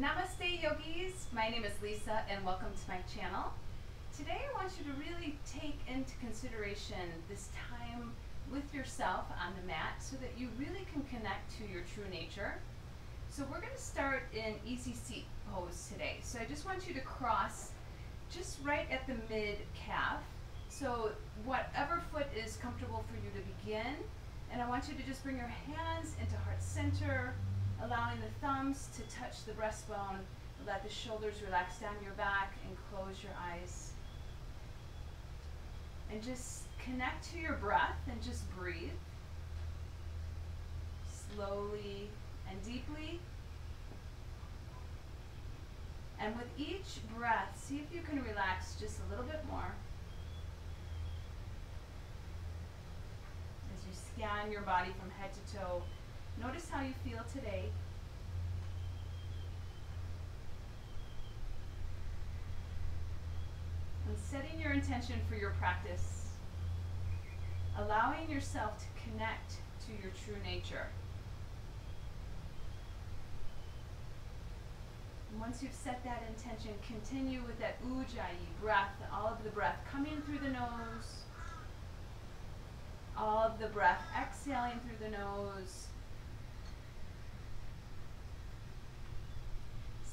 Namaste yogis, my name is Lisa and welcome to my channel. Today I want you to really take into consideration this time with yourself on the mat so that you really can connect to your true nature. So we're going to start in easy seat pose today. So I just want you to cross just right at the mid calf. So whatever foot is comfortable for you to begin. And I want you to just bring your hands into heart center, allowing the thumbs to touch the breastbone. Let the shoulders relax down your back and close your eyes. And just connect to your breath and just breathe. Slowly and deeply. And with each breath, see if you can relax just a little bit more. As you scan your body from head to toe, notice how you feel today. And setting your intention for your practice, allowing yourself to connect to your true nature. And once you've set that intention, continue with that ujjayi breath, all of the breath coming through the nose, all of the breath exhaling through the nose.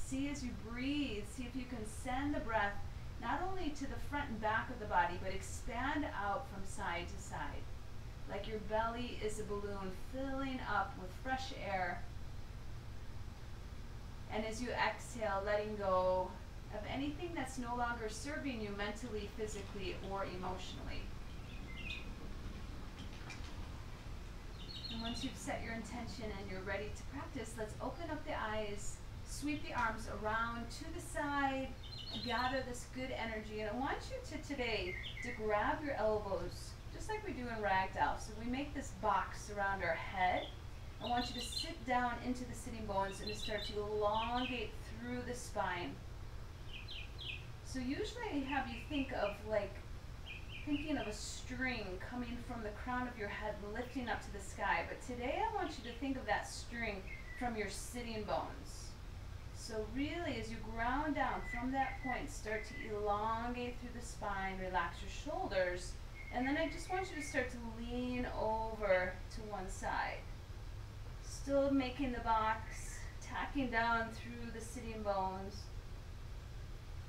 See as you breathe, see if you can send the breath not only to the front and back of the body, but expand out from side to side. Like your belly is a balloon filling up with fresh air and as you exhale, letting go of anything that's no longer serving you mentally, physically, or emotionally. And once you've set your intention and you're ready to practice, let's open up the eyes, sweep the arms around to the side, gather this good energy. And I want you to today to grab your elbows, just like we do in ragdoll. So we make this box around our head I want you to sit down into the sitting bones and to start to elongate through the spine. So usually I have you think of like thinking of a string coming from the crown of your head lifting up to the sky. But today I want you to think of that string from your sitting bones. So really as you ground down from that point, start to elongate through the spine, relax your shoulders, and then I just want you to start to lean over to one side. Still making the box, tacking down through the sitting bones.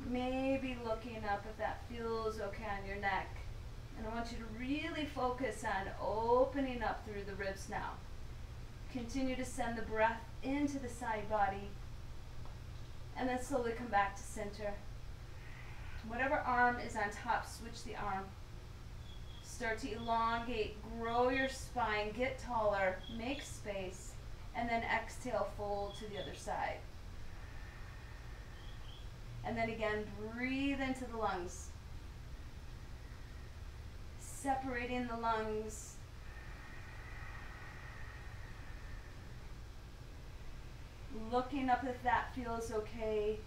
Maybe looking up if that feels okay on your neck. And I want you to really focus on opening up through the ribs now. Continue to send the breath into the side body. And then slowly come back to center. Whatever arm is on top, switch the arm. Start to elongate, grow your spine, get taller, make space and then exhale, fold to the other side. And then again, breathe into the lungs. Separating the lungs. Looking up if that feels okay.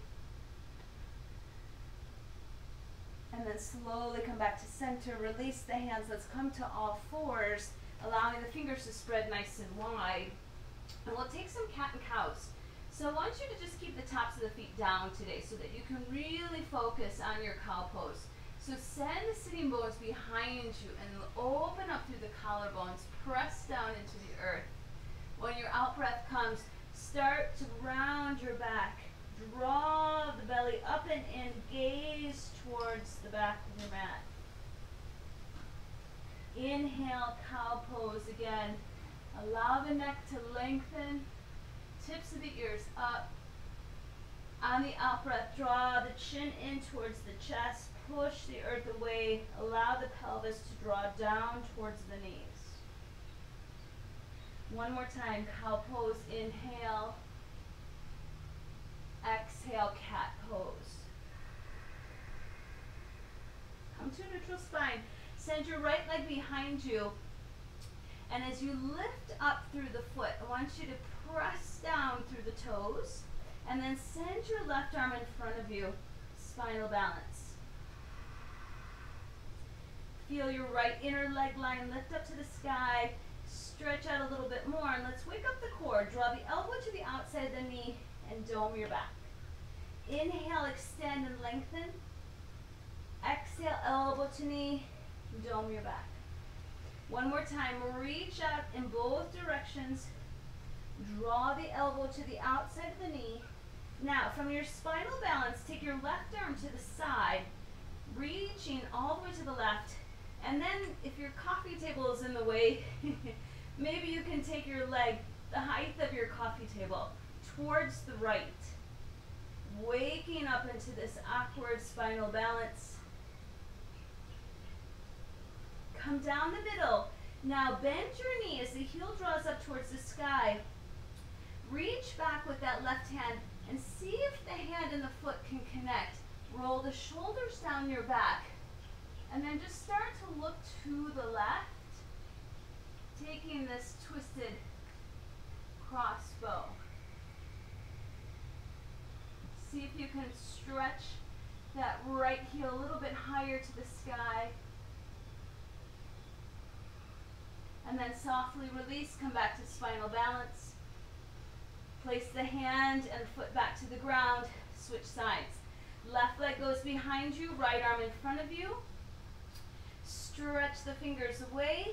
And then slowly come back to center. Release the hands. Let's come to all fours, allowing the fingers to spread nice and wide. And we'll take some cat and cows. So I want you to just keep the tops of the feet down today so that you can really focus on your cow pose. So send the sitting bones behind you and open up through the collarbones, press down into the earth. When your out breath comes, start to round your back. Draw the belly up and in, gaze towards the back of your mat. Inhale, cow pose again. Allow the neck to lengthen, tips of the ears up. On the out breath, draw the chin in towards the chest, push the earth away, allow the pelvis to draw down towards the knees. One more time, cow pose, inhale. Exhale, cat pose. Come to neutral spine. Send your right leg behind you and as you lift up through the foot, I want you to press down through the toes and then send your left arm in front of you, spinal balance. Feel your right inner leg line lift up to the sky, stretch out a little bit more, and let's wake up the core. Draw the elbow to the outside of the knee and dome your back. Inhale, extend and lengthen. Exhale, elbow to knee, dome your back. One more time, reach out in both directions. Draw the elbow to the outside of the knee. Now, from your spinal balance, take your left arm to the side, reaching all the way to the left. And then, if your coffee table is in the way, maybe you can take your leg the height of your coffee table towards the right. Waking up into this awkward spinal balance. Come down the middle. Now bend your knee as the heel draws up towards the sky. Reach back with that left hand and see if the hand and the foot can connect. Roll the shoulders down your back. And then just start to look to the left, taking this twisted crossbow. See if you can stretch that right heel a little bit higher to the sky. And then softly release, come back to spinal balance. Place the hand and foot back to the ground, switch sides. Left leg goes behind you, right arm in front of you. Stretch the fingers away,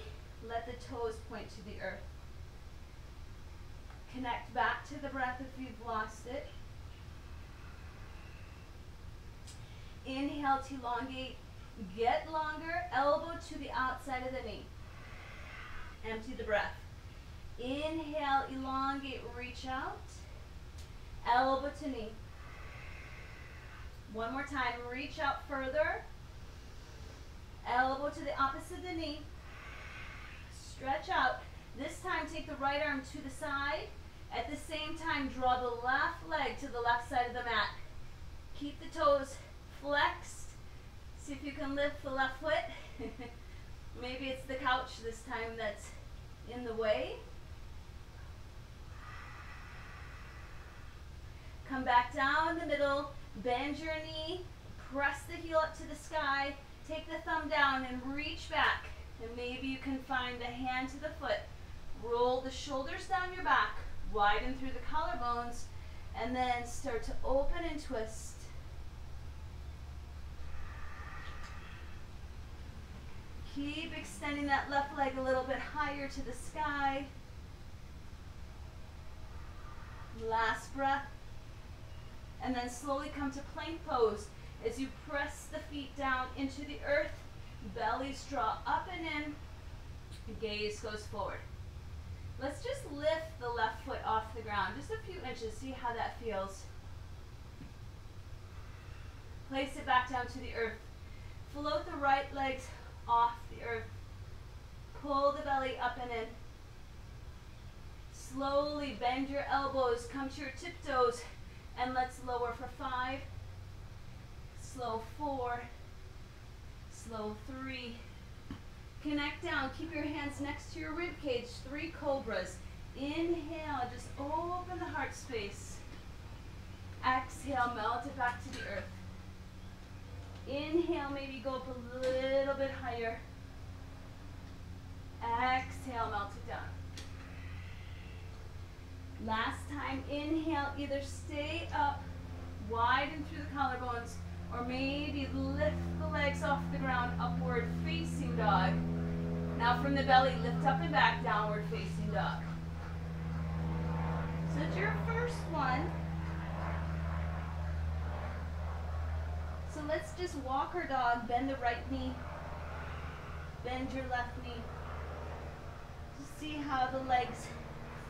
let the toes point to the earth. Connect back to the breath if you've lost it. Inhale to elongate. Get longer, elbow to the outside of the knee. Empty the breath. Inhale, elongate, reach out. Elbow to knee. One more time, reach out further. Elbow to the opposite of the knee. Stretch out. This time, take the right arm to the side. At the same time, draw the left leg to the left side of the mat. Keep the toes flexed. See if you can lift the left foot. Maybe it's the couch this time that's in the way. Come back down the middle, bend your knee, press the heel up to the sky, take the thumb down and reach back. And maybe you can find the hand to the foot. Roll the shoulders down your back, widen through the collarbones, and then start to open and twist. Keep extending that left leg a little bit higher to the sky. Last breath. And then slowly come to plank pose. As you press the feet down into the earth, bellies draw up and in, gaze goes forward. Let's just lift the left foot off the ground, just a few inches, see how that feels. Place it back down to the earth. Float the right legs off the earth. Pull the belly up and in. Slowly bend your elbows, come to your tiptoes, and let's lower for five. Slow four. Slow three. Connect down. Keep your hands next to your rib cage. Three cobras. Inhale, just open the heart space. Exhale, melt it back to the earth. Inhale, maybe go up a little bit higher. Exhale, melt it down. Last time, inhale, either stay up, widen through the collarbones, or maybe lift the legs off the ground, upward facing dog. Now from the belly, lift up and back, downward facing dog. So it's your first one. So let's just walk our dog, bend the right knee, bend your left knee. Just see how the legs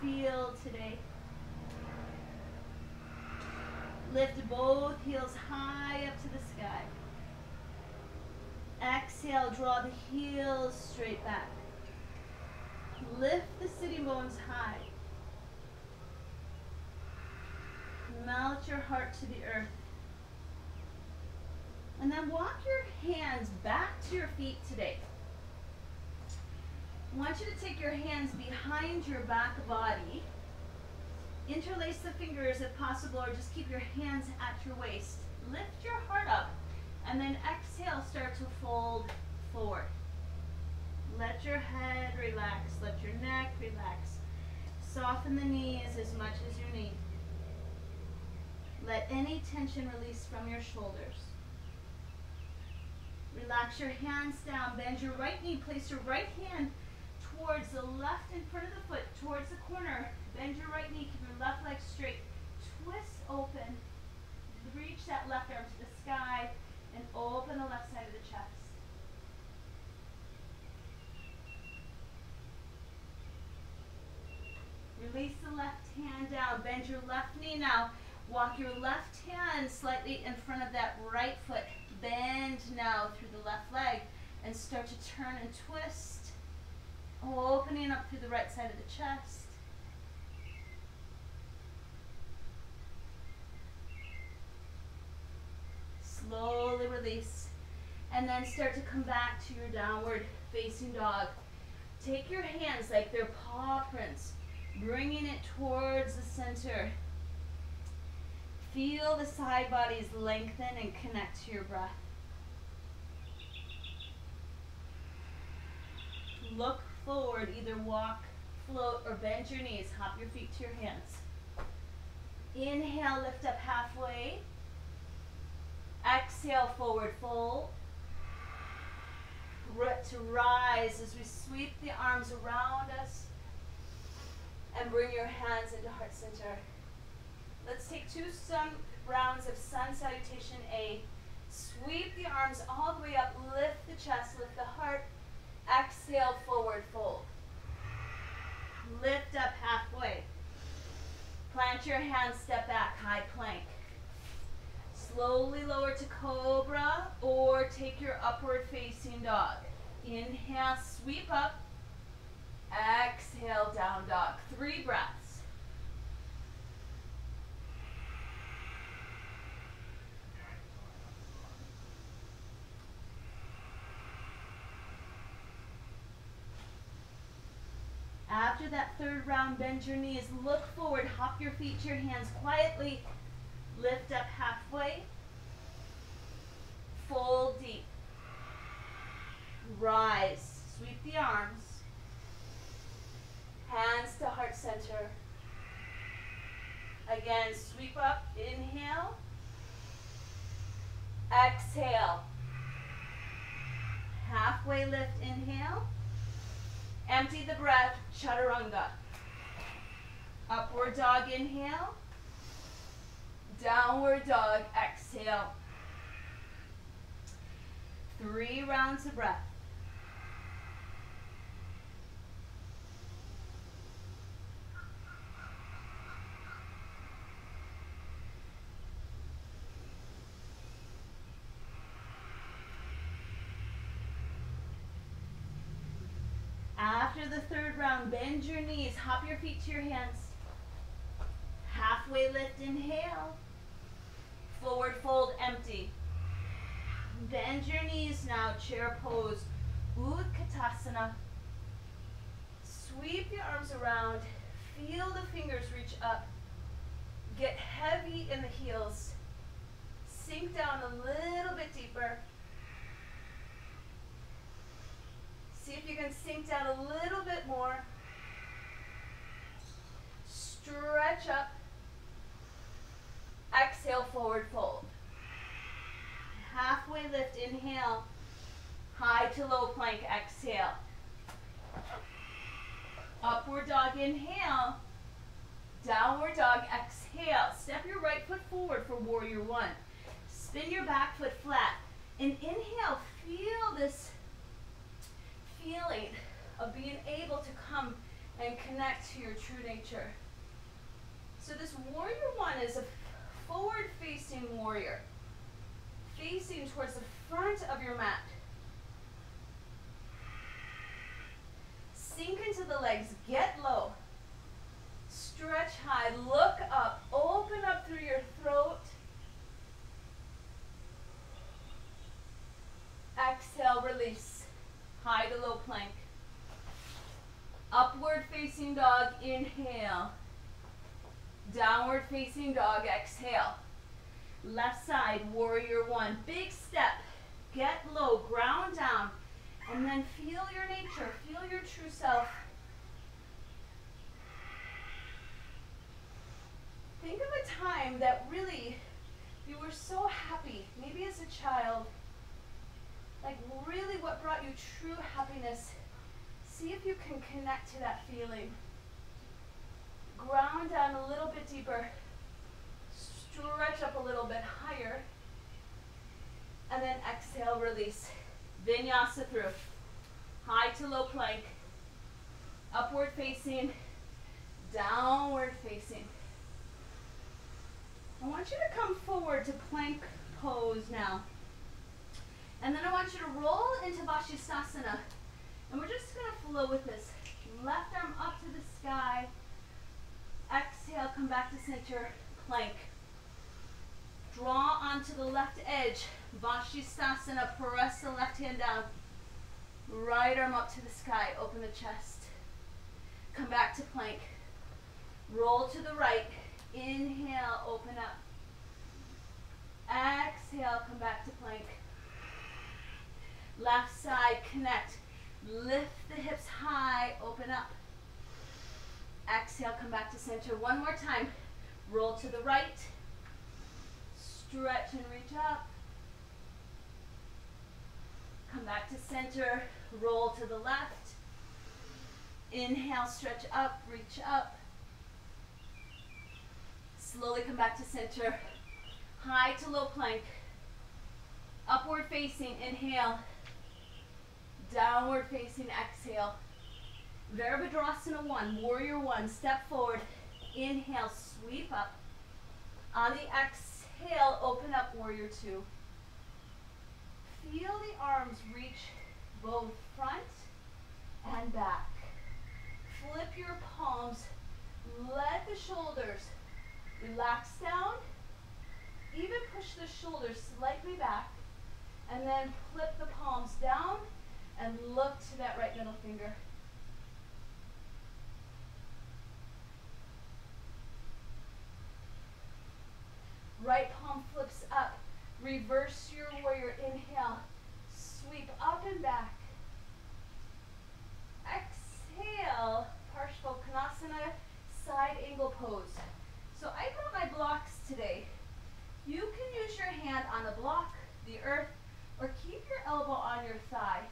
feel today. Lift both heels high up to the sky. Exhale, draw the heels straight back. Lift the sitting bones high. Melt your heart to the earth. And then walk your hands back to your feet today. I want you to take your hands behind your back body. Interlace the fingers if possible, or just keep your hands at your waist. Lift your heart up, and then exhale, start to fold forward. Let your head relax, let your neck relax. Soften the knees as much as you need. Let any tension release from your shoulders. Relax your hands down. Bend your right knee. Place your right hand towards the left in front of the foot, towards the corner. Bend your right knee. Keep your left leg straight. Twist open. Reach that left arm to the sky and open the left side of the chest. Release the left hand down. Bend your left knee now. Walk your left hand slightly in front of that right foot. Bend now through the left leg and start to turn and twist. Oh, opening up through the right side of the chest. Slowly release. And then start to come back to your downward facing dog. Take your hands like they're paw prints bringing it towards the center. Feel the side bodies lengthen and connect to your breath. Look forward, either walk, float, or bend your knees. Hop your feet to your hands. Inhale, lift up halfway. Exhale, forward fold. To rise as we sweep the arms around us and bring your hands into heart center. Let's take two sun rounds of sun salutation A. Sweep the arms all the way up, lift the chest, lift the heart. Exhale, forward fold. Lift up halfway. Plant your hands, step back, high plank. Slowly lower to cobra or take your upward facing dog. Inhale, sweep up. Exhale, down dog. Three breaths. After that third round, bend your knees, look forward, hop your feet to your hands quietly, lift up halfway, fold deep, rise, sweep the arms, Hands to heart center. Again, sweep up, inhale. Exhale. Halfway lift, inhale. Empty the breath, chaturanga. Upward dog, inhale. Downward dog, exhale. Three rounds of breath. After the third round, bend your knees, hop your feet to your hands. Halfway lift, inhale. Forward fold, empty. Bend your knees now, chair pose. Utkatasana. Sweep your arms around. Feel the fingers reach up. Get heavy in the heels. Sink down a little bit deeper. See if you can sink down a little bit more. Stretch up. Exhale, forward fold. Halfway lift, inhale. High to low plank, exhale. Upward dog, inhale. Downward dog, exhale. Step your right foot forward for warrior one. Spin your back foot flat. And inhale, feel this of being able to come and connect to your true nature. So this warrior one is a forward facing warrior, facing towards the front of your mat. Sink into the legs, get low. Stretch high, look up, open up through your throat. Exhale, release high to low plank. Upward facing dog, inhale. Downward facing dog, exhale. Left side, warrior one. Big step. Get low, ground down. And then feel your nature, feel your true self. Think of a time that really you were so happy, maybe as a child, like really what brought you true happiness, see if you can connect to that feeling. Ground down a little bit deeper. Stretch up a little bit higher. And then exhale, release. Vinyasa through. High to low plank. Upward facing. Downward facing. I want you to come forward to plank pose now. And then I want you to roll into Vashisthasana. And we're just going to flow with this. Left arm up to the sky. Exhale, come back to center, plank. Draw onto the left edge. Vashisthasana, press the left hand down. Right arm up to the sky, open the chest. Come back to plank. Roll to the right. Inhale, open up. Exhale, come back to plank. Left side, connect. Lift the hips high, open up. Exhale, come back to center. One more time. Roll to the right. Stretch and reach up. Come back to center. Roll to the left. Inhale, stretch up, reach up. Slowly come back to center. High to low plank. Upward facing, inhale. Downward facing, exhale. Virabhadrasana 1, warrior 1, step forward. Inhale, sweep up. On the exhale, open up, warrior 2. Feel the arms reach both front and back. Flip your palms. Let the shoulders relax down. Even push the shoulders slightly back. And then flip the palms down and look to that right middle finger. Right palm flips up. Reverse your warrior. Inhale. Sweep up and back. Exhale. Parshvottanasana, side angle pose. So I brought my blocks today. You can use your hand on a block, the earth, or keep your elbow on your thigh.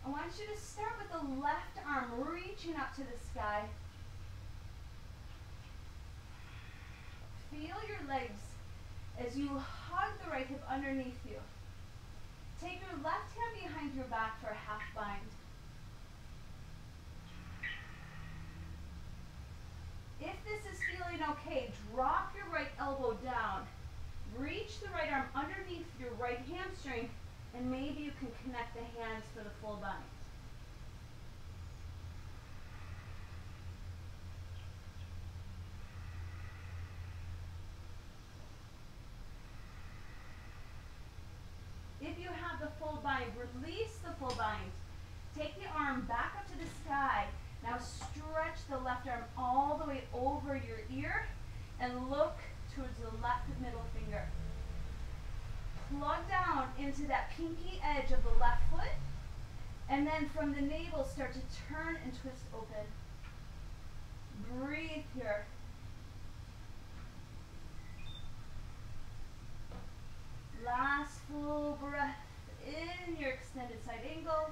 I want you to start with the left arm reaching up to the sky. Feel your legs as you hug the right hip underneath you. Take your left hand behind your back for a half bind. If this is feeling okay, drop your right elbow down. Reach the right arm underneath your right hamstring, and maybe you can connect the hands for the full bind. If you have the full bind, release the full bind. Take the arm back up to the sky. Now stretch the left arm all the way over your ear and look towards the left middle. Plug down into that pinky edge of the left foot and then from the navel start to turn and twist open. Breathe here. Last full breath in your extended side angle.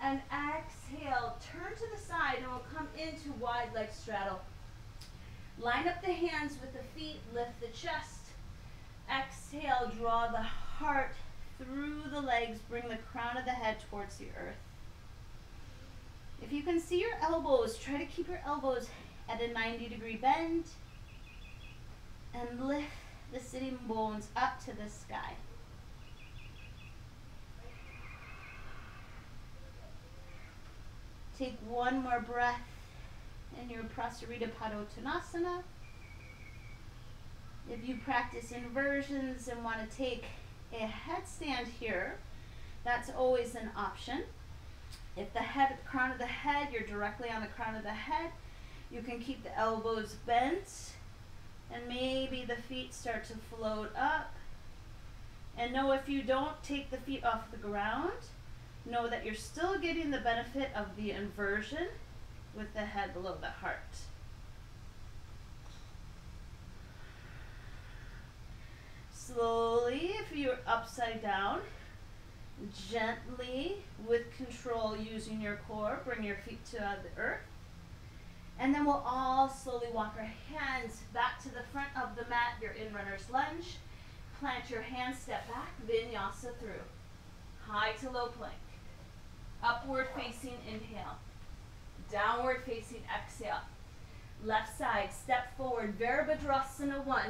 And exhale, turn to the side and we'll come into wide leg straddle. Line up the hands with the feet, lift the chest. Exhale, draw the heart through the legs, bring the crown of the head towards the earth. If you can see your elbows, try to keep your elbows at a 90 degree bend and lift the sitting bones up to the sky. Take one more breath in your Prasarita Padottanasana. If you practice inversions and want to take a headstand here, that's always an option. If the head, crown of the head, you're directly on the crown of the head, you can keep the elbows bent and maybe the feet start to float up. And know if you don't take the feet off the ground, know that you're still getting the benefit of the inversion with the head below the heart. Upside down. Gently, with control, using your core, bring your feet to the earth. And then we'll all slowly walk our hands back to the front of the mat. You're in runner's lunge. Plant your hands, step back, vinyasa through. High to low plank. Upward facing inhale. Downward facing exhale. Left side, step forward, Virabhadrasana 1.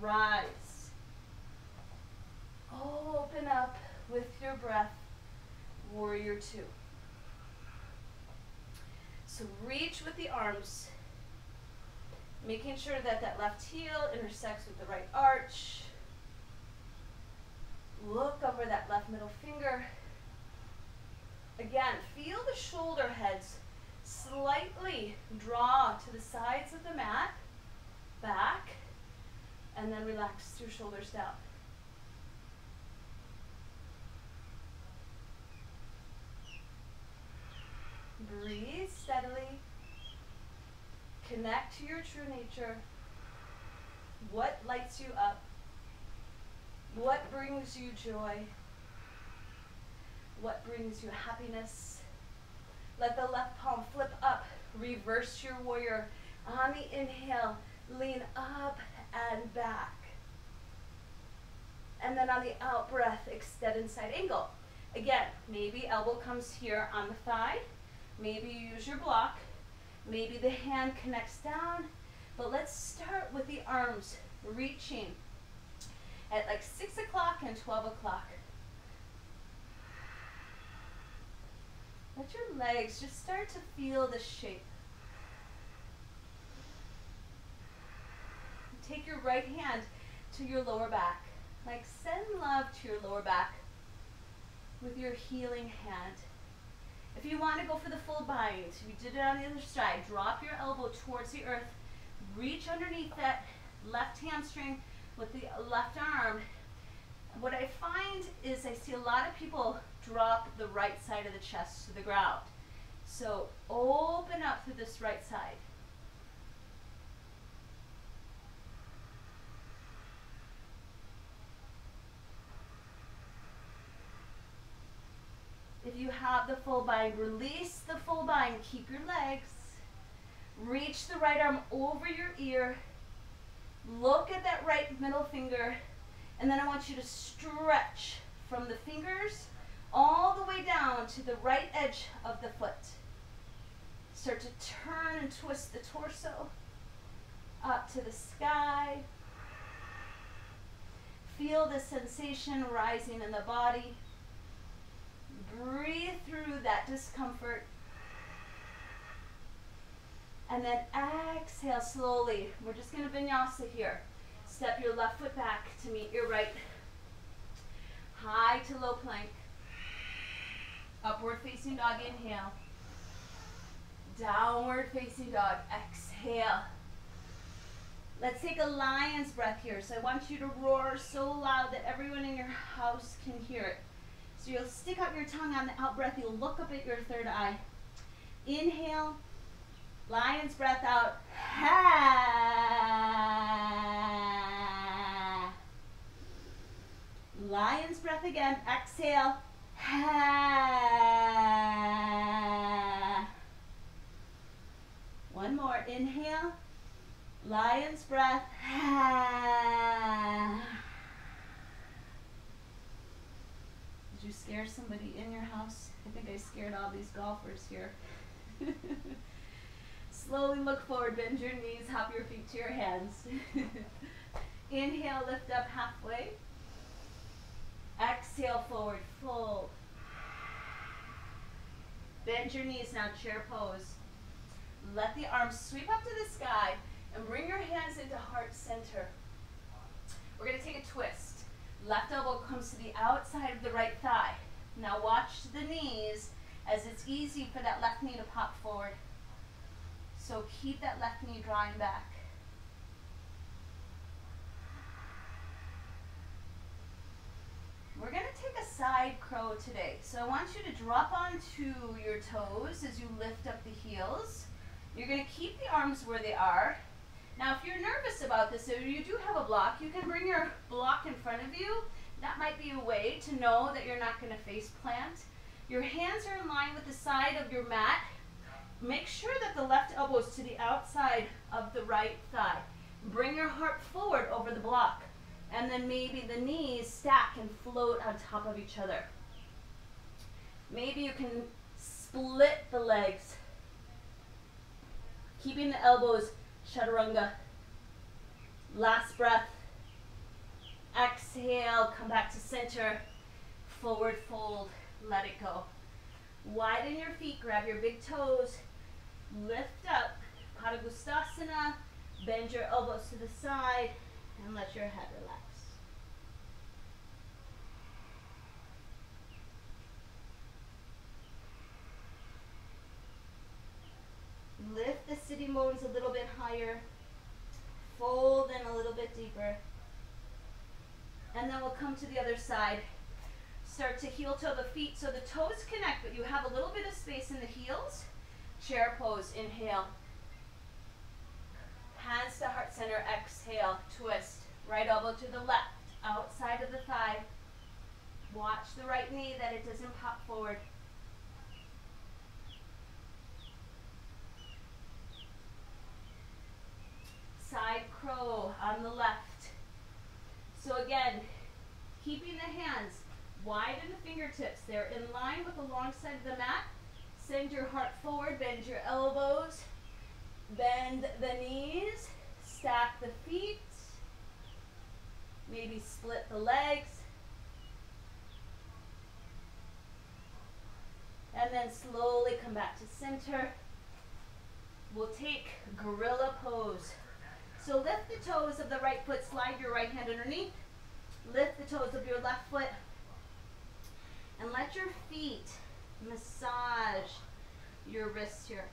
Rise. Open up with your breath, Warrior 2. So reach with the arms, making sure that that left heel intersects with the right arch. Look over that left middle finger. Again, feel the shoulder heads slightly draw to the sides of the mat, back, and then relax your shoulders down. Breathe steadily. Connect to your true nature. What lights you up? What brings you joy? What brings you happiness? Let the left palm flip up. Reverse your warrior. On the inhale, lean up and back. And then on the out breath, extend inside angle. Again, maybe elbow comes here on the thigh. Maybe you use your block. Maybe the hand connects down. But let's start with the arms reaching at like 6 o'clock and 12 o'clock. Let your legs just start to feel the shape. Take your right hand to your lower back. Like send love to your lower back with your healing hand. If you want to go for the full bind, we did it on the other side. Drop your elbow towards the earth. Reach underneath that left hamstring with the left arm. What I find is I see a lot of people drop the right side of the chest to the ground. So open up through this right side. If you have the full bind, release the full bind. Keep your legs. Reach the right arm over your ear. Look at that right middle finger. And then I want you to stretch from the fingers all the way down to the right edge of the foot. Start to turn and twist the torso up to the sky. Feel the sensation rising in the body. Breathe through that discomfort. And then exhale slowly. We're just going to vinyasa here. Step your left foot back to meet your right. High to low plank. Upward facing dog, inhale. Downward facing dog, exhale. Let's take a lion's breath here. So I want you to roar so loud that everyone in your house can hear it. So you'll stick out your tongue on the out breath. You'll look up at your third eye. Inhale. Lion's breath out. Ha. Lion's breath again. Exhale. Ha. One more. Inhale. Lion's breath. Ha. Did you scare somebody in your house? I think I scared all these golfers here. Slowly look forward, bend your knees, hop your feet to your hands. Inhale, lift up halfway. Exhale, forward, fold. Bend your knees now, chair pose. Let the arms sweep up to the sky and bring your hands into heart center. We're going to take a twist. Left elbow comes to the outside of the right thigh. Now watch the knees as it's easy for that left knee to pop forward. So keep that left knee drawing back. We're going to take a side crow today. So I want you to drop onto your toes as you lift up the heels. You're going to keep the arms where they are now, if you're nervous about this, or you do have a block, you can bring your block in front of you. That might be a way to know that you're not going to face plant. Your hands are in line with the side of your mat. Make sure that the left elbow is to the outside of the right thigh. Bring your heart forward over the block. And then maybe the knees stack and float on top of each other. Maybe you can split the legs. Keeping the elbows chaturanga. Last breath. Exhale, come back to center. Forward fold, let it go. Widen your feet, grab your big toes. Lift up, Padangusthasana. Bend your elbows to the side and let your head relax. Lift the sitting bones a little bit higher. Fold in a little bit deeper. And then we'll come to the other side. Start to heel toe the feet so the toes connect, but you have a little bit of space in the heels. Chair pose, inhale. Hands to heart center, exhale, twist. Right elbow to the left, outside of the thigh. Watch the right knee that it doesn't pop forward. Side crow on the left. So again, keeping the hands wide in the fingertips. They're in line with the long side of the mat. Send your heart forward, bend your elbows, bend the knees, stack the feet, maybe split the legs. And then slowly come back to center. We'll take gorilla pose. So lift the toes of the right foot, slide your right hand underneath. Lift the toes of your left foot. And let your feet massage your wrists here.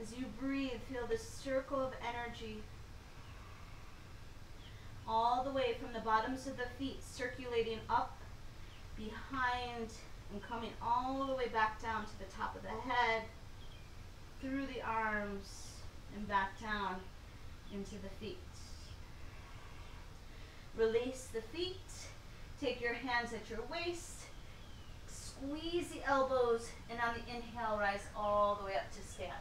As you breathe, feel the circle of energy all the way from the bottoms of the feet, circulating up, behind, and coming all the way back down to the top of the head, through the arms, and back down into the feet. Release the feet. Take your hands at your waist. Squeeze the elbows, and on the inhale, rise all the way up to stand.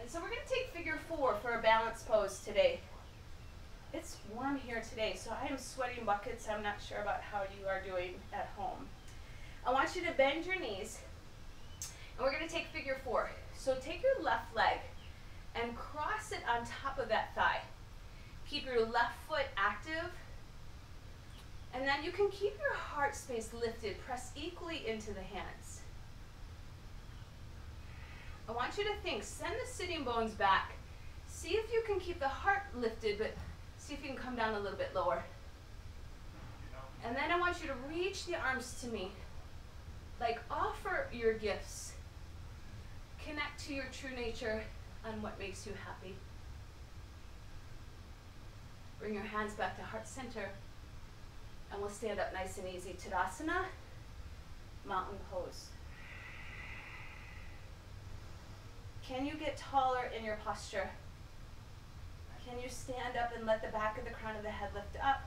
And so we're going to take figure four for a balance pose today. It's warm here today, so I am sweating buckets. I'm not sure about how you are doing at home. I want you to bend your knees, and we're going to take figure four. So take your left leg and cross it on top of that thigh. Keep your left foot active, and then you can keep your heart space lifted. Press equally into the hands. I want you to think, send the sitting bones back. See if you can keep the heart lifted, but see if you can come down a little bit lower. And then I want you to reach the arms to me. Your gifts. Connect to your true nature and what makes you happy. Bring your hands back to heart center. And we'll stand up nice and easy. Tadasana, mountain pose. Can you get taller in your posture? Can you stand up and let the back of the crown of the head lift up?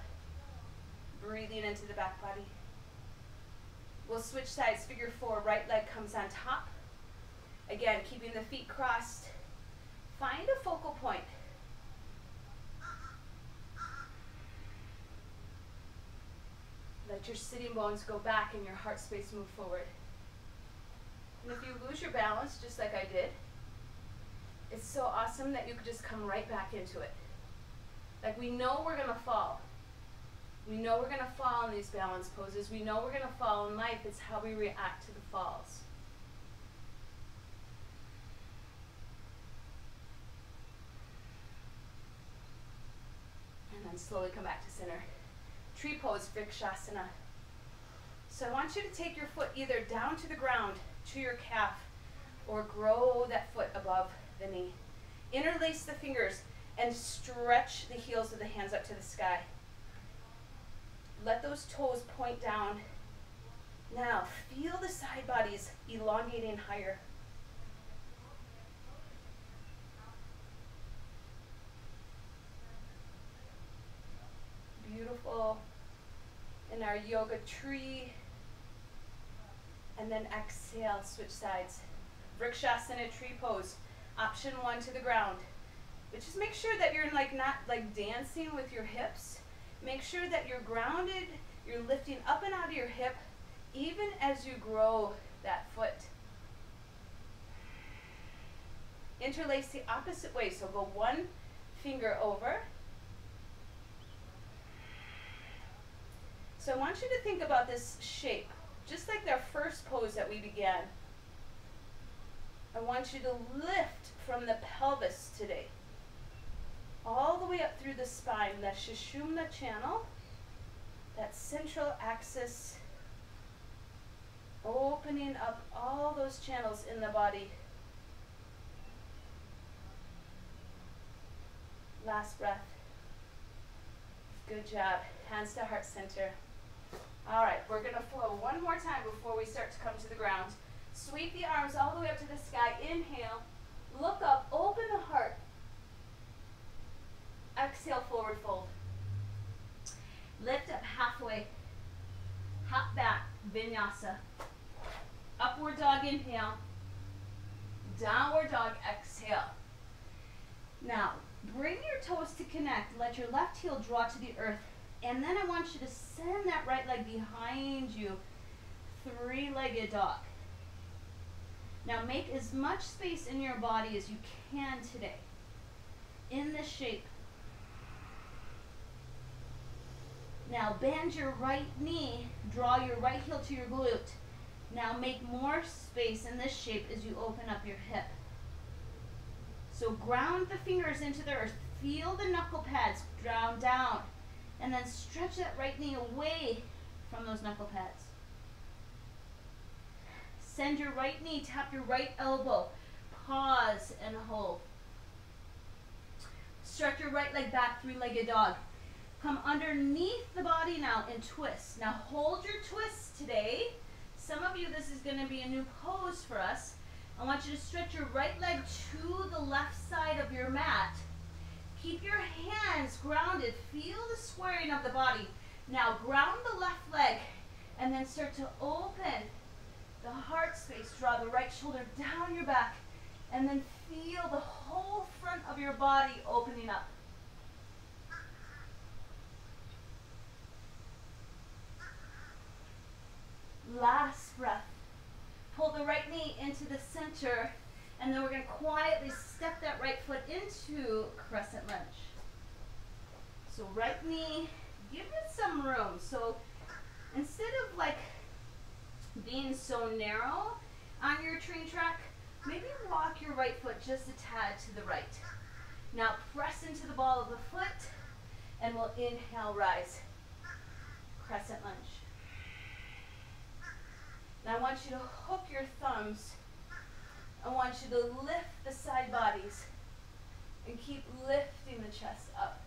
Breathing into the back body. We'll switch sides. Figure four, right leg comes on top. Again, keeping the feet crossed. Find a focal point. Let your sitting bones go back and your heart space move forward. And if you lose your balance, just like I did, it's so awesome that you could just come right back into it. Like we know we're going to fall. We know we're going to fall in these balance poses. We know we're going to fall in life. It's how we react to the falls. And then slowly come back to center. Tree pose, Vrikshasana. So I want you to take your foot either down to the ground, to your calf, or grow that foot above the knee. Interlace the fingers and stretch the heels of the hands up to the sky. Let those toes point down. Now, feel the side bodies elongating higher. Beautiful. In our yoga tree. And then exhale, switch sides. Vrikshasana tree pose. Option one to the ground. But just make sure that you're like not like dancing with your hips Make sure that you're grounded, you're lifting up and out of your hip, even as you grow that foot. Interlace the opposite way. So go one finger over. So I want you to think about this shape, just like our first pose that we began. I want you to lift from the pelvis today, all the way up through the spine, the Sushumna channel, that central axis, opening up all those channels in the body. Last breath. Good job. Hands to heart center. All right, we're going to flow one more time before we start to come to the ground. Sweep the arms all the way up to the sky. Inhale. Look up. Open the heart. Exhale, forward fold. Lift up halfway. Hop back. Vinyasa. Upward dog, inhale. Downward dog, exhale. Now, Bring your toes to connect. Let your left heel draw to the earth. And then I want you to send that right leg behind you. Three-legged dog. Now make as much space in your body as you can today. In this shape. Now bend your right knee. Draw your right heel to your glute. Now make more space in this shape as you open up your hip. So ground the fingers into the earth. Feel the knuckle pads ground down. And then stretch that right knee away from those knuckle pads. Send your right knee, tap your right elbow. Pause and hold. Stretch your right leg back, three-legged dog. Come underneath the body now and twist. Now hold your twist today. Some of you, this is going to be a new pose for us. I want you to stretch your right leg to the left side of your mat. Keep your hands grounded. Feel the squaring of the body. Now ground the left leg and then start to open the heart space. Draw the right shoulder down your back and then feel the whole front of your body opening up. Last breath. Pull the right knee into the center, and then we're going to quietly step that right foot into crescent lunge. So right knee, give it some room. So instead of like being so narrow on your train track, maybe walk your right foot just a tad to the right. Now press into the ball of the foot, and we'll inhale, rise. Crescent lunge. And I want you to hook your thumbs. I want you to lift the side bodies and keep lifting the chest up.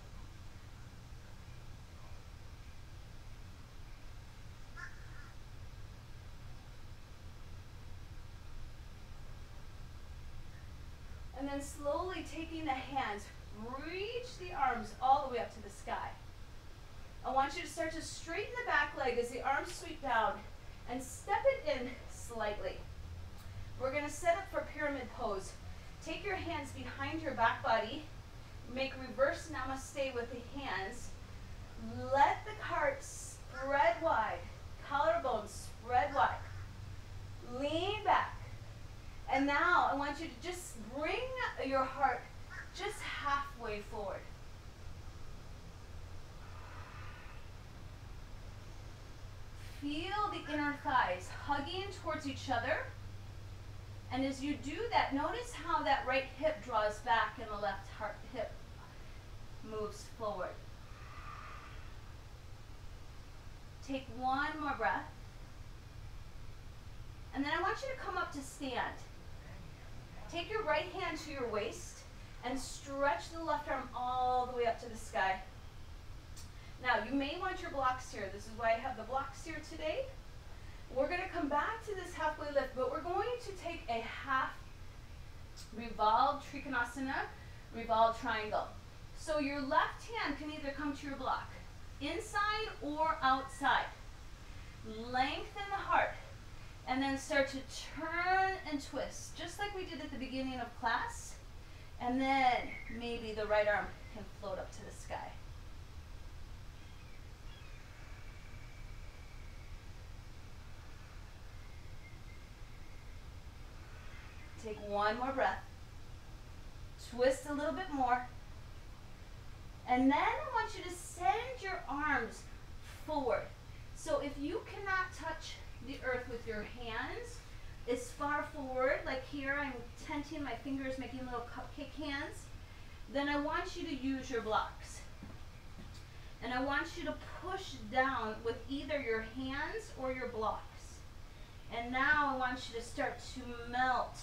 And then slowly taking the hands, reach the arms all the way up to the sky. I want you to start to straighten the back leg as the arms sweep down and step it in slightly. We're going to set up for pyramid pose. Take your hands behind your back body. Make reverse namaste with the hands. Let the heart spread wide. Collarbone spread wide. Lean back. And now I want you to just bring your heart just halfway forward. Inner thighs hugging towards each other. And as you do that, notice how that right hip draws back and the left hip moves forward. Take one more breath. And then I want you to come up to stand. Take your right hand to your waist and stretch the left arm all the way up to the sky. Now, you may want your blocks here. This is why I have the blocks here today. We're going to come back to this halfway lift, but we're going to take a half revolved Trikonasana, revolved triangle. So your left hand can either come to your block, inside or outside. Lengthen the heart. And then start to turn and twist, just like we did at the beginning of class. And then maybe the right arm can float up to the sky. Take one more breath. Twist a little bit more. And then I want you to send your arms forward. So if you cannot touch the earth with your hands, as far forward, like here I'm tenting my fingers, making little cupcake hands, then I want you to use your blocks. And I want you to push down with either your hands or your blocks. And now I want you to start to melt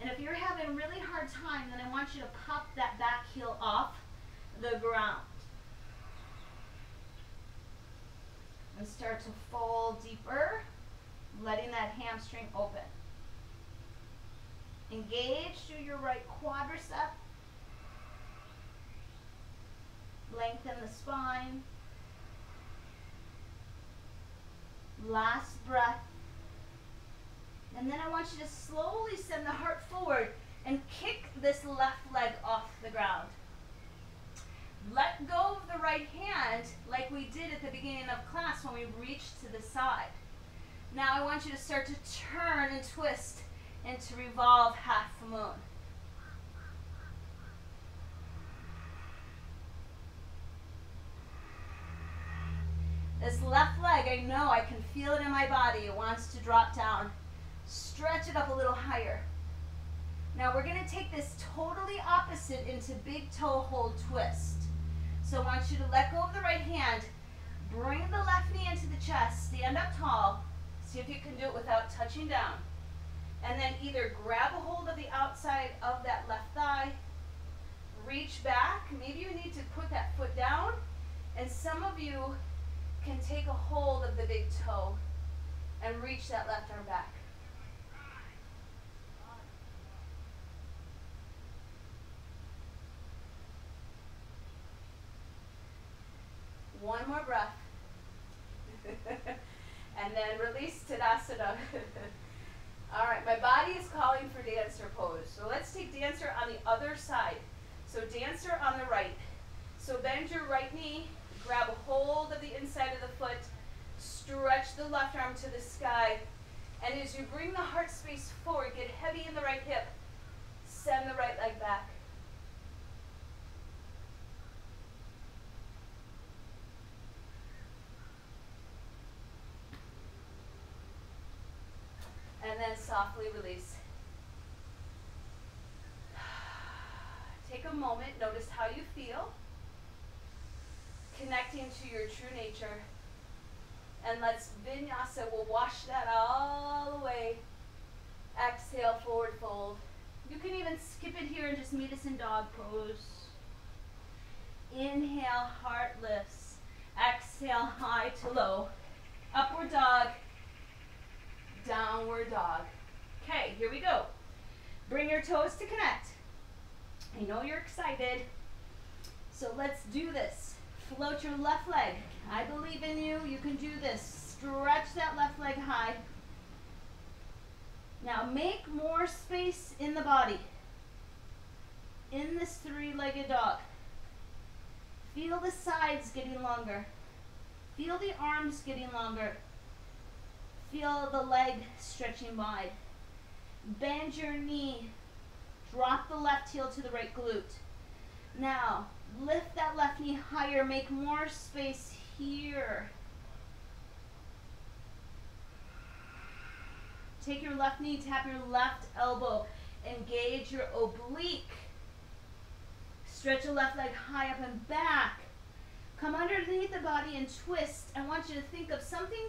and if you're having a really hard time, then I want you to pop that back heel off the ground. And start to fold deeper, letting that hamstring open. Engage through your right quadricep. Lengthen the spine. Last breath. And then I want you to slowly send the heart forward and kick this left leg off the ground. Let go of the right hand like we did at the beginning of class when we reached to the side. Now I want you to start to turn and twist and to revolve half the moon. This left leg, I know I can feel it in my body. It wants to drop down. Stretch it up a little higher. Now we're going to take this totally opposite into big toe hold twist. So I want you to let go of the right hand, bring the left knee into the chest, stand up tall, see if you can do it without touching down. And then either grab a hold of the outside of that left thigh, reach back, maybe you need to put that foot down, and some of you can take a hold of the big toe and reach that left arm back. One more breath. and then release Tadasana. All right, my body is calling for dancer pose. So let's take dancer on the other side. So dancer on the right. So bend your right knee, grab a hold of the inside of the foot, stretch the left arm to the sky, and as you bring the heart space forward, get heavy in the right hip, send the right leg back. and then softly release. Take a moment, notice how you feel, connecting to your true nature. And let's vinyasa, we'll wash that all away. Exhale, forward fold. You can even skip it here and just meet us in dog pose. Inhale, heart lifts. Exhale, high to low. Upward dog downward dog. Okay, here we go. Bring your toes to connect. I know you're excited. So let's do this. Float your left leg. I believe in you. You can do this. Stretch that left leg high. Now make more space in the body. In this three-legged dog. Feel the sides getting longer. Feel the arms getting longer. Feel the leg stretching wide. Bend your knee. Drop the left heel to the right glute. Now, lift that left knee higher. Make more space here. Take your left knee, tap your left elbow. Engage your oblique. Stretch the left leg high up and back. Come underneath the body and twist. I want you to think of something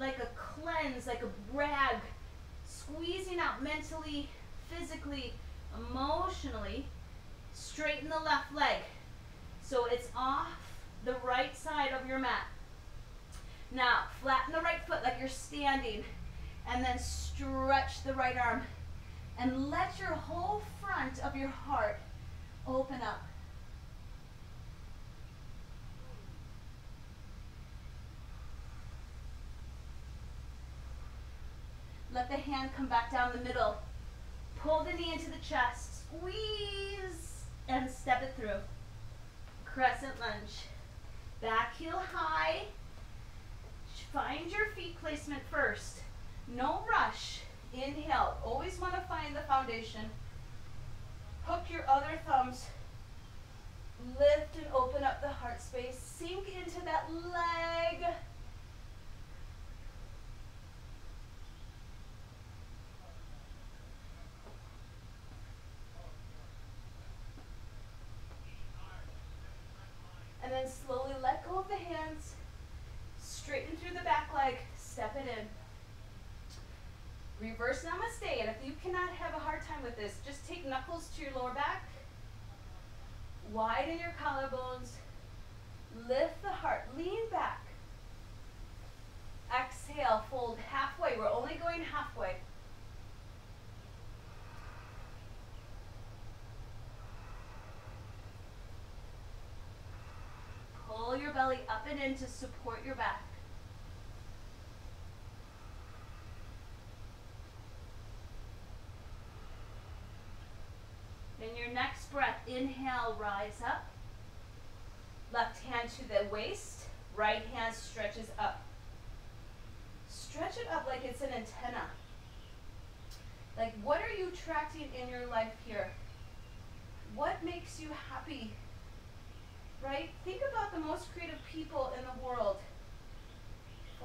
like a cleanse, like a rag, squeezing out mentally, physically, emotionally. Straighten the left leg. So it's off the right side of your mat. Now, flatten the right foot like you're standing, and then stretch the right arm. And let your whole front of your heart open up. Let the hand come back down the middle. Pull the knee into the chest. Squeeze and step it through. Crescent lunge. Back heel high. Find your feet placement first. No rush. Inhale. Always want to find the foundation. Hook your other thumbs. Lift and open up the heart space. Sink into that leg. And then slowly let go of the hands. Straighten through the back leg. Step it in. Namaste. And if you cannot have a hard time with this, just take knuckles to your lower back. Widen your collarbones. Lift the heart. Lean back. Exhale. Fold halfway. We're only going halfway. Pull your belly up and in to support your back. In your next breath, inhale, rise up. Left hand to the waist, right hand stretches up. Stretch it up like it's an antenna. Like, what are you attracting in your life here? What makes you happy? Right? Think about the most creative people in the world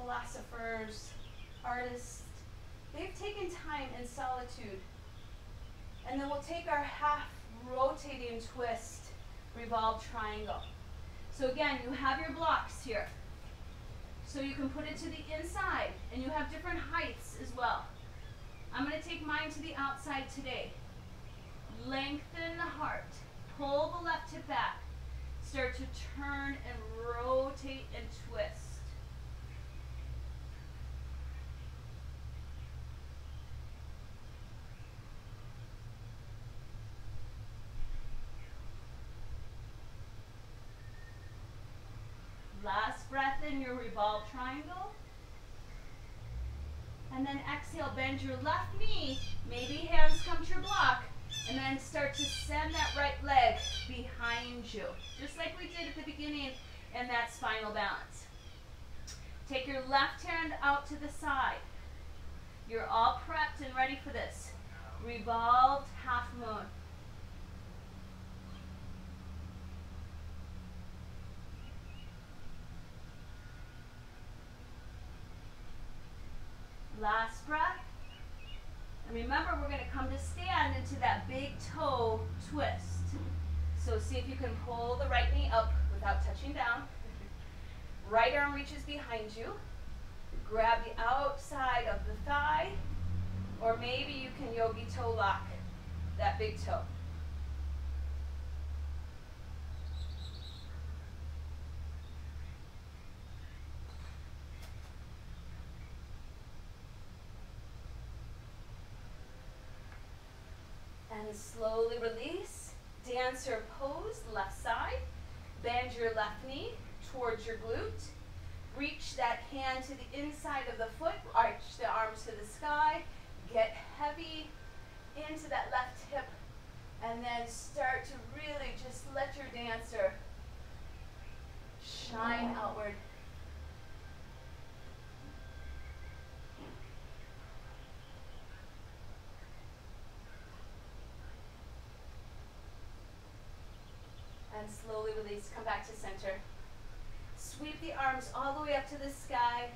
philosophers, artists. They've taken time in solitude and then we'll take our half rotating twist, revolve triangle. So again, you have your blocks here. So you can put it to the inside, and you have different heights as well. I'm going to take mine to the outside today. Lengthen the heart. Pull the left hip back. Start to turn and rotate and twist. Last breath in your revolve triangle. And then exhale, bend your left knee. Maybe hands come to your block. And then start to send that right leg behind you. Just like we did at the beginning in that spinal balance. Take your left hand out to the side. You're all prepped and ready for this. Revolved half moon. Last breath. And remember, we're going to come to stand into that big toe twist. So see if you can pull the right knee up without touching down. Right arm reaches behind you. Grab the outside of the thigh, or maybe you can yogi toe lock that big toe. And slowly release. Dancer pose, left side. Bend your left knee towards your glute. Reach that hand to the inside of the foot. Arch the arms to the sky. Get heavy into that left hip. And then start to really just let your dancer shine outward. and slowly release. Come back to center. Sweep the arms all the way up to the sky.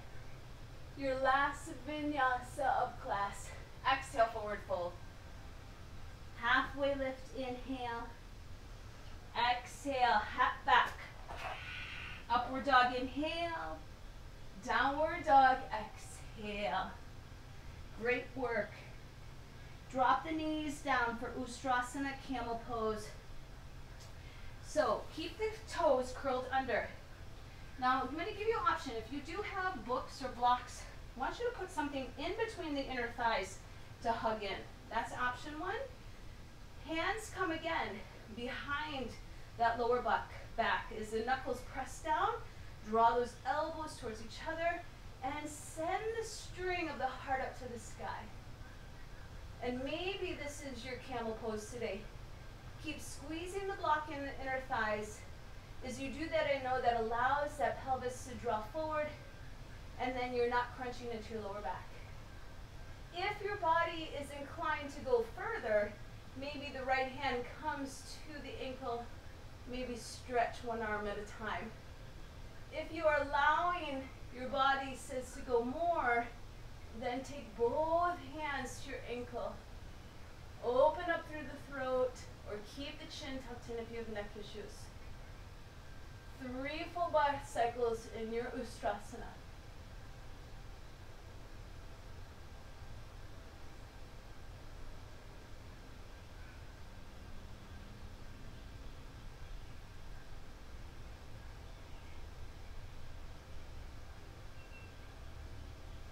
Your last vinyasa of class. Exhale, forward fold. Halfway lift, inhale. Exhale, hat back. Upward dog, inhale. Downward dog, exhale. Great work. Drop the knees down for Ustrasana camel pose. So keep the toes curled under. Now I'm going to give you an option. If you do have books or blocks, I want you to put something in between the inner thighs to hug in. That's option one. Hands come again behind that lower back. Back is the knuckles pressed down. Draw those elbows towards each other And send the string of the heart up to the sky. And maybe this is your camel pose today. Keep squeezing the block in the inner thighs. As you do that, I know that allows that pelvis to draw forward and then you're not crunching into your lower back. If your body is inclined to go further, maybe the right hand comes to the ankle, maybe stretch one arm at a time. If you are allowing your body says to go more, then take both hands to your ankle. Open up through the throat or keep the chin tucked in if you have neck issues. Three full back cycles in your Ustrasana.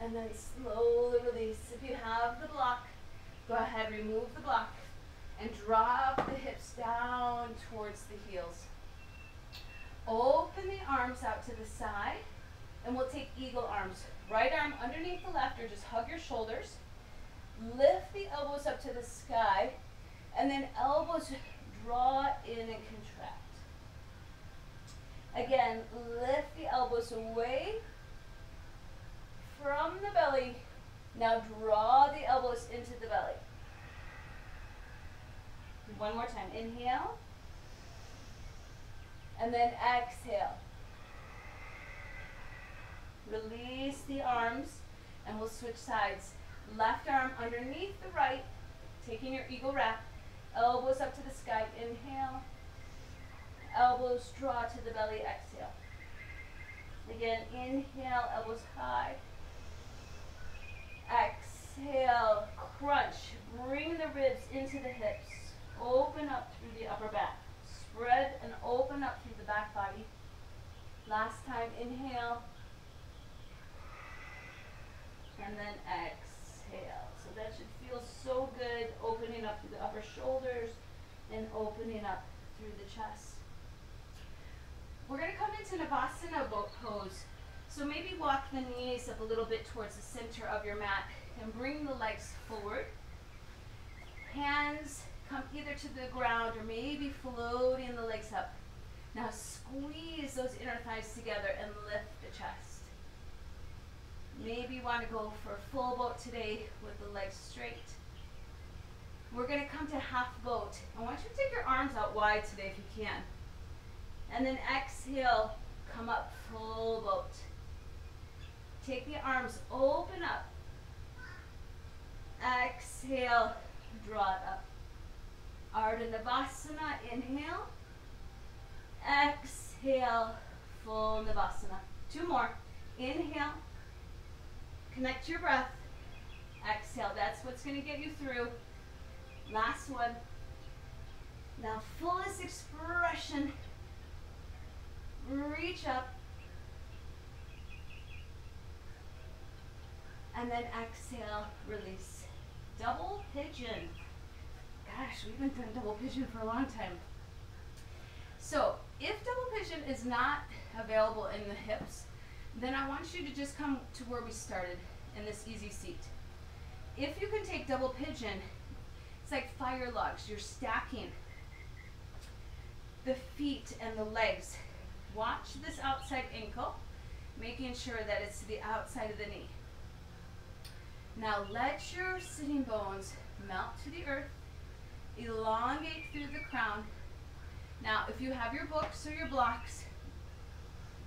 And then slowly release. If you have the block, go ahead, remove the block and drop down towards the heels. Open the arms out to the side and we'll take eagle arms. Right arm underneath the left or just hug your shoulders. Lift the elbows up to the sky and then elbows draw in and contract. Again, lift the elbows away from the belly. Now draw the elbows into the belly. One more time. Inhale. And then exhale. Release the arms and we'll switch sides. Left arm underneath the right, taking your eagle wrap. Elbows up to the sky. Inhale. Elbows draw to the belly. Exhale. Again, inhale, elbows high. Exhale, crunch. Bring the ribs into the hips. Open up through the upper back. Spread and open up through the back body. Last time, inhale. And then exhale. So that should feel so good, opening up through the upper shoulders and opening up through the chest. We're going to come into Navasana boat pose. So maybe walk the knees up a little bit towards the center of your mat and bring the legs forward. Hands come either to the ground or maybe floating the legs up. Now squeeze those inner thighs together and lift the chest. Maybe you want to go for full boat today with the legs straight. We're going to come to half boat. I want you to take your arms out wide today if you can. And then exhale, come up full boat. Take the arms, open up. Exhale, draw it up. Ardha Navasana, inhale. Exhale, full Navasana. Two more. Inhale. Connect your breath. Exhale. That's what's going to get you through. Last one. Now, fullest expression. Reach up. And then exhale, release. Double pigeon. Gosh, we've been doing double pigeon for a long time. So if double pigeon is not available in the hips, then I want you to just come to where we started in this easy seat. If you can take double pigeon, it's like fire logs. You're stacking the feet and the legs. Watch this outside ankle, making sure that it's to the outside of the knee. Now let your sitting bones melt to the earth, elongate through the crown. Now, if you have your books or your blocks,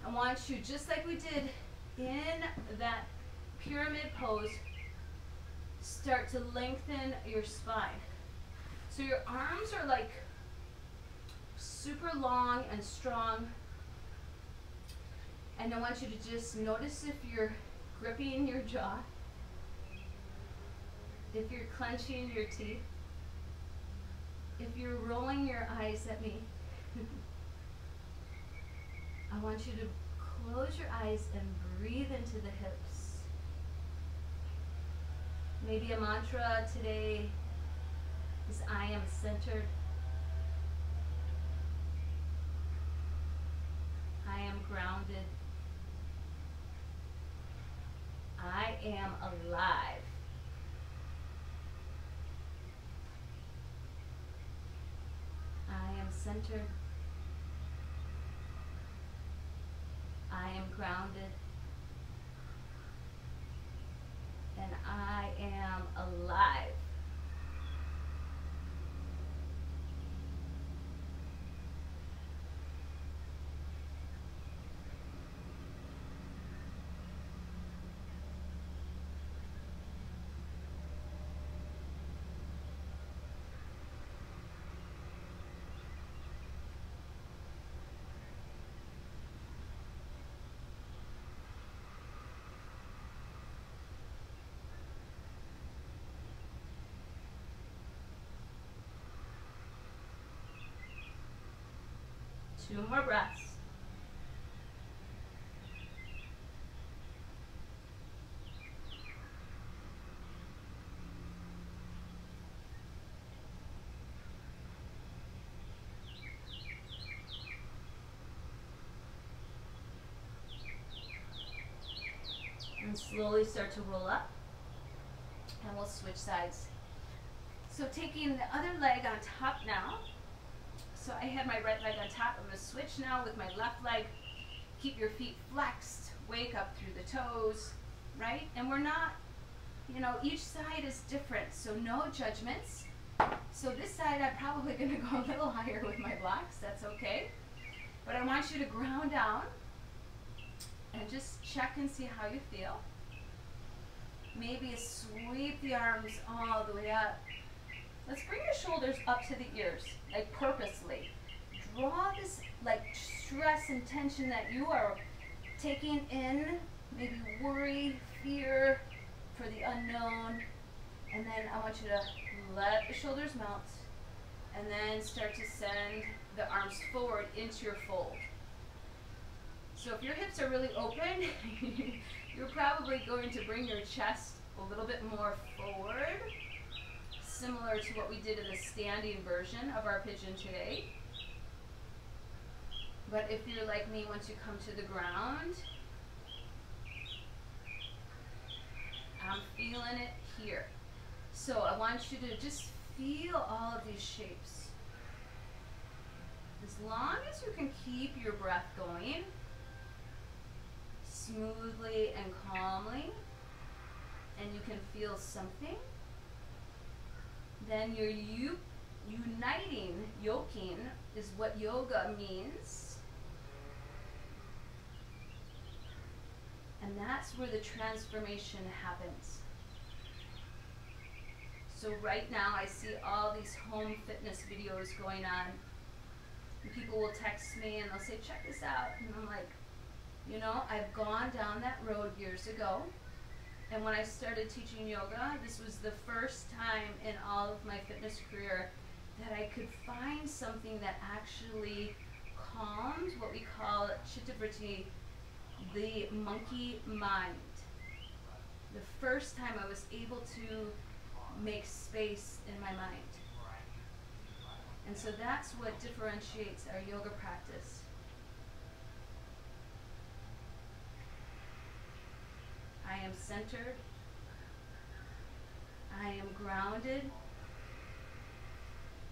I want you, just like we did in that pyramid pose, start to lengthen your spine. So your arms are like super long and strong. And I want you to just notice if you're gripping your jaw if you're clenching your teeth, if you're rolling your eyes at me, I want you to close your eyes and breathe into the hips. Maybe a mantra today is I am centered. I am grounded. I am alive. I am centered. I am grounded. And I am alive. Two more breaths. And slowly start to roll up. And we'll switch sides. So taking the other leg on top now. So I had my right leg on top. I'm going to switch now with my left leg. Keep your feet flexed. Wake up through the toes, right? And we're not, you know, each side is different, so no judgments. So this side, I'm probably going to go a little higher with my blocks. That's okay. But I want you to ground down and just check and see how you feel. Maybe sweep the arms all the way up. Let's bring your shoulders up to the ears, like purposely. Draw this like stress and tension that you are taking in, maybe worry, fear for the unknown. And then I want you to let the shoulders melt and then start to send the arms forward into your fold. So if your hips are really open, you're probably going to bring your chest a little bit more forward similar to what we did in the standing version of our pigeon today. But if you're like me, once you come to the ground, I'm feeling it here. So I want you to just feel all of these shapes. As long as you can keep your breath going smoothly and calmly, and you can feel something, then you're u- uniting, yoking is what yoga means. And that's where the transformation happens. So right now I see all these home fitness videos going on. And people will text me and they'll say, check this out. And I'm like, you know, I've gone down that road years ago. And when I started teaching yoga, this was the first time in all of my fitness career that I could find something that actually calmed what we call chittavritti, the monkey mind. The first time I was able to make space in my mind. And so that's what differentiates our yoga practice. I am centered. I am grounded.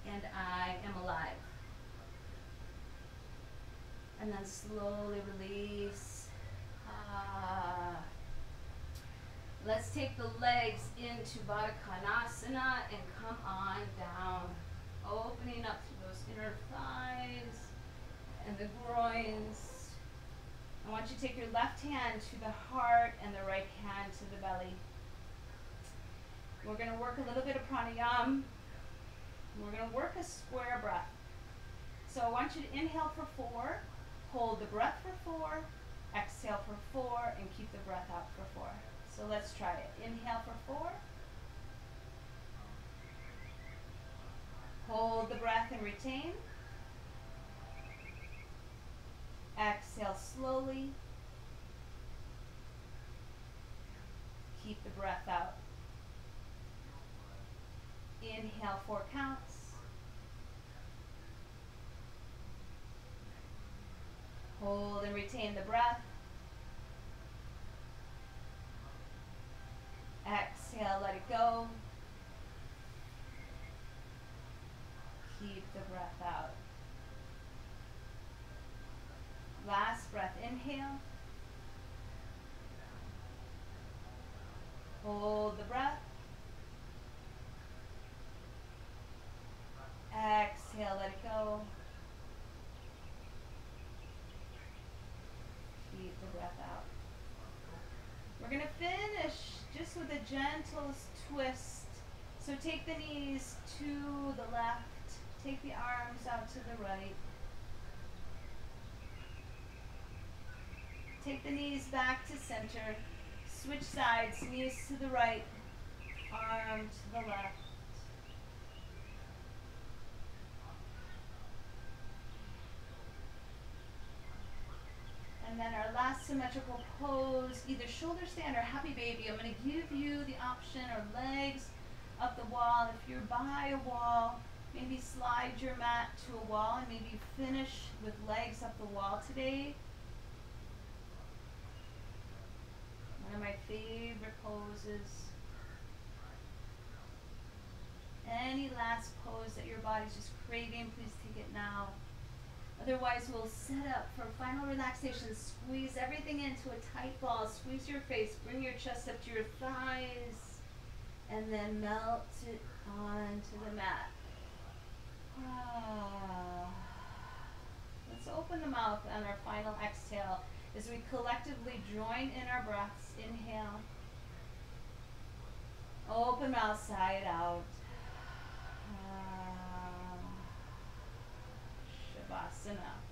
And I am alive. And then slowly release. Ah. Let's take the legs into Baddha Konasana and come on down. Opening up through those inner thighs and the groins. I want you to take your left hand to the heart and the right hand to the belly. We're going to work a little bit of pranayama. We're going to work a square breath. So I want you to inhale for four, hold the breath for four, exhale for four, and keep the breath out for four. So let's try it. Inhale for four. Hold the breath and retain. Exhale slowly. Keep the breath out. Inhale four counts. Hold and retain the breath. breath out. Last breath, inhale. Hold the breath. Exhale, let it go. Keep the breath out. We're going to finish just with the gentlest twist. So take the knees to the left, take the arms out to the right. Take the knees back to center. Switch sides, knees to the right, arm to the left. And then our symmetrical pose, either shoulder stand or happy baby. I'm going to give you the option or legs up the wall. If you're by a wall, maybe slide your mat to a wall and maybe finish with legs up the wall today. One of my favorite poses. Any last pose that your body's just craving, please take it now. Otherwise, we'll set up for final relaxation. Squeeze everything into a tight ball. Squeeze your face. Bring your chest up to your thighs. And then melt it onto the mat. Ah. Let's open the mouth on our final exhale as we collectively join in our breaths. Inhale. Open mouth, side out. Shavasana. as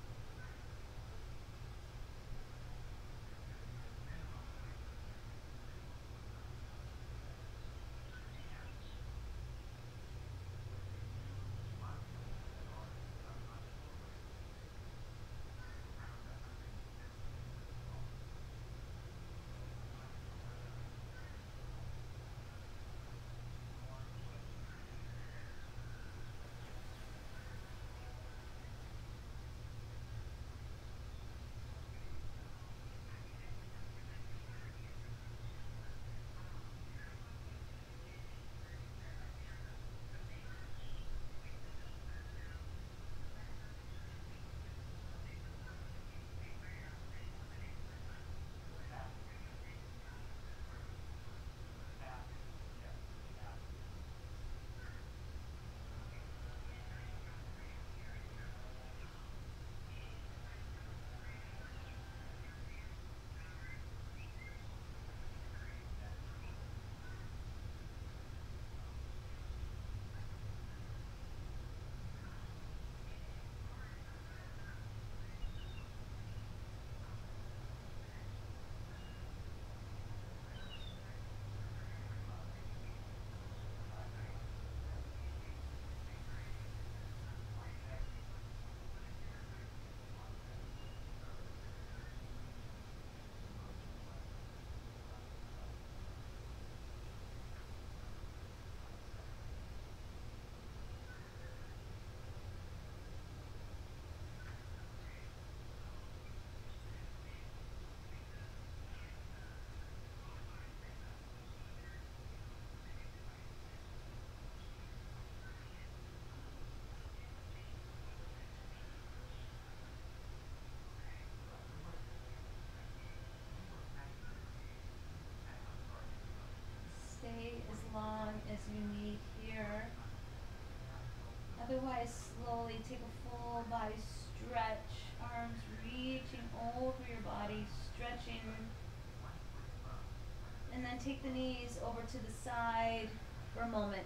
And then take the knees over to the side for a moment.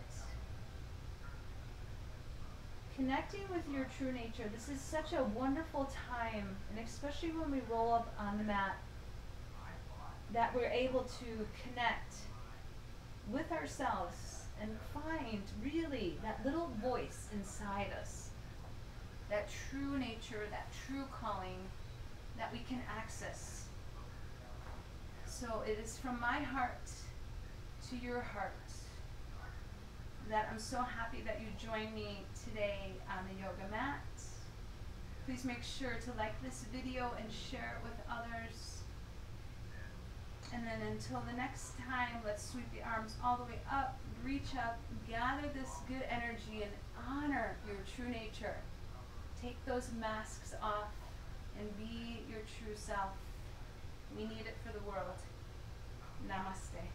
Connecting with your true nature. This is such a wonderful time, and especially when we roll up on the mat, that we're able to connect with ourselves and find really that little voice inside us, that true nature, that true calling that we can access. So it is from my heart to your heart that I'm so happy that you joined me today on the yoga mat. Please make sure to like this video and share it with others. And then until the next time, let's sweep the arms all the way up, reach up, gather this good energy, and honor your true nature. Take those masks off and be your true self. We need it for the world. Namaste.